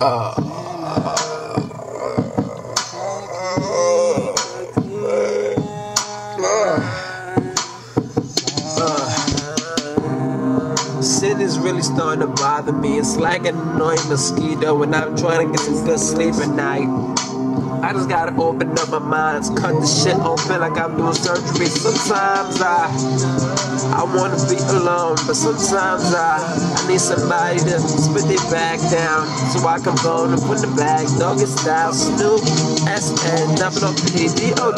Uh, uh, uh. Sin is really starting to bother me. It's like an annoying mosquito when I'm trying to get some good sleep at night. I just gotta open up my mind, cut the shit open like I'm doing surgery. Sometimes I, I wanna be alone, but sometimes I, I need somebody to spit their back down so I can bone and put the bag. Doggy style, Snoop, S N, double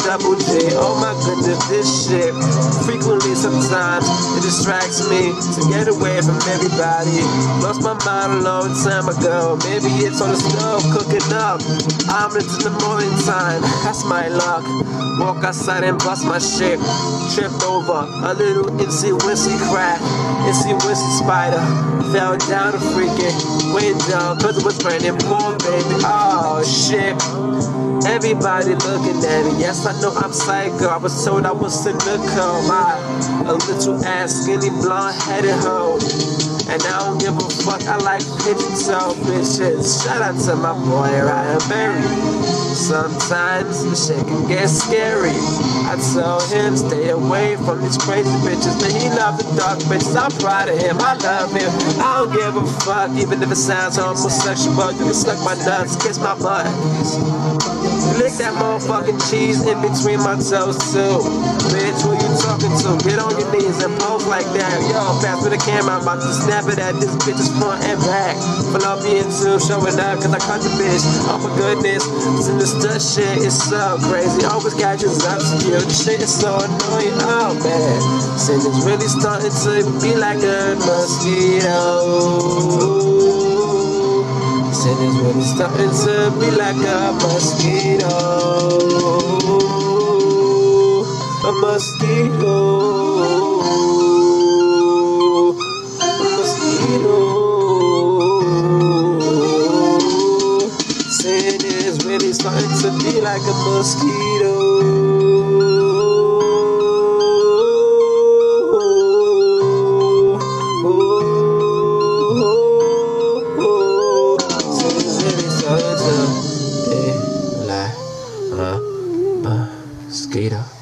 double G. Oh my goodness, this shit frequently sometimes it distracts me to get away from everybody. Lost my mind a long time ago. Maybe it's on the stove cooking up. Omelets in the morning time. That's my luck. Walk outside and bust my shit. Tripped over a little itsy witsy crack. Itsy witsy spider. Fell down a freaking window cause it was raining. Poor baby. Oh shit. Everybody looking at me. Yes, I know I'm psycho. I was told I was cynical. My a little ass, skinny, blonde headed hoe. And I don't give a fuck. I like pigeon toe bitches. Shout out to my boy Ryan Berry. Sometimes the shit can get scary. I tell him stay away from these crazy bitches, but he love the dark bitches. I'm proud of him. I love him. I don't give a fuck, even if it sounds homosexual. You can suck my nuts, kiss my butt. Lick that motherfucking cheese in between my toes too. Bitch, who you talking to? Get on your knees and pose like that. Yo, pass me the camera, I'm about to snap it at this bitch's front and back. Fallopian tube showing up, cause I caught the bitch. Oh my goodness, this stud shit is so crazy. Always catches up to you. The shit is so annoying. Oh man, sin really starting to be like a mosquito. Stop into me like a mosquito. A mosquito. A mosquito. Saying it's really starting to be like a mosquito. A skater.